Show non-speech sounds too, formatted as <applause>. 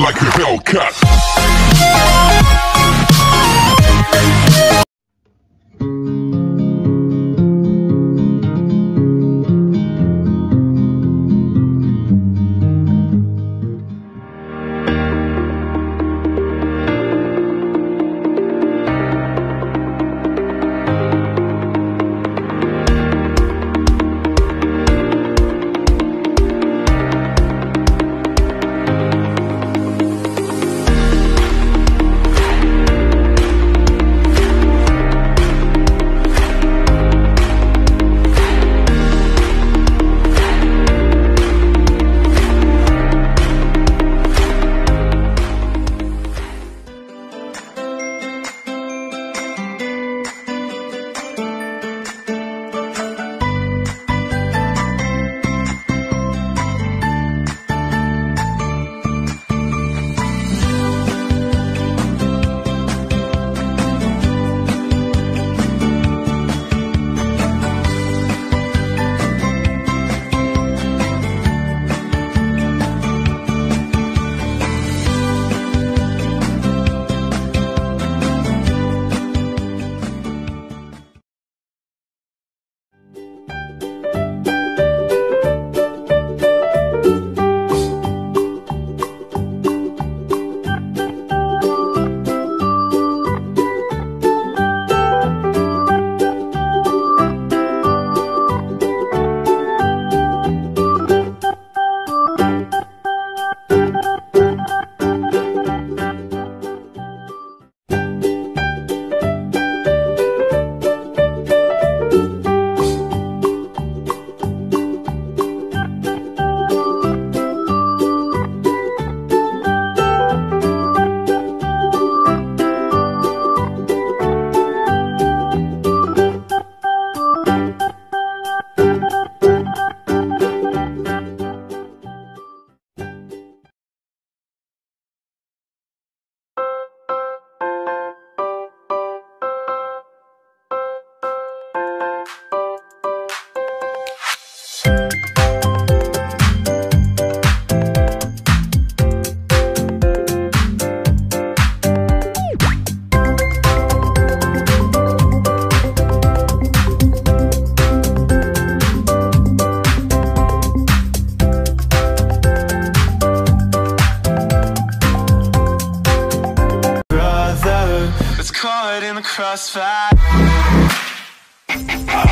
like a Hellcat. In the crossfire. <laughs>